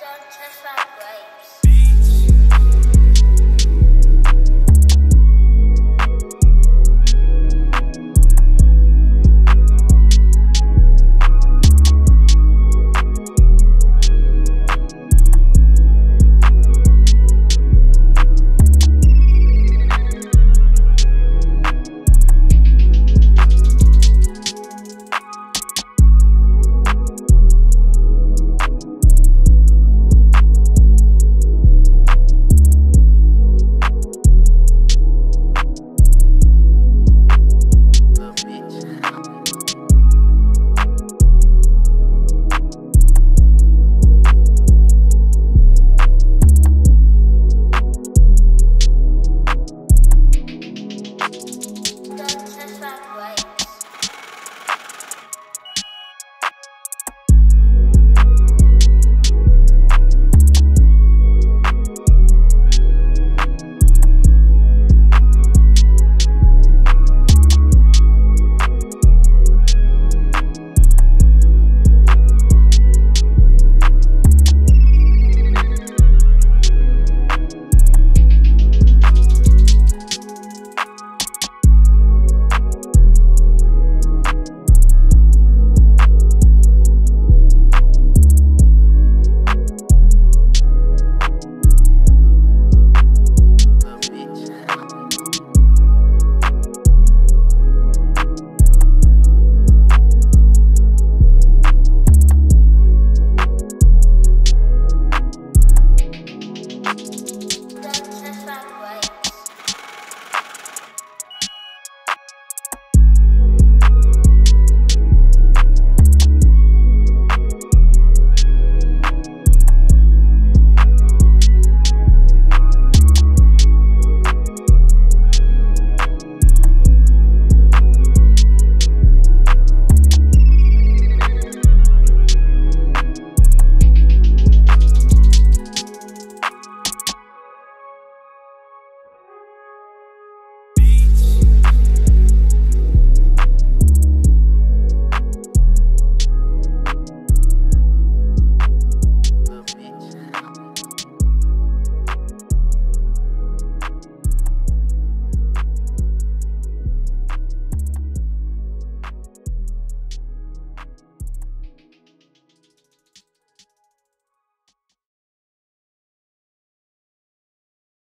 Don't test my grapes.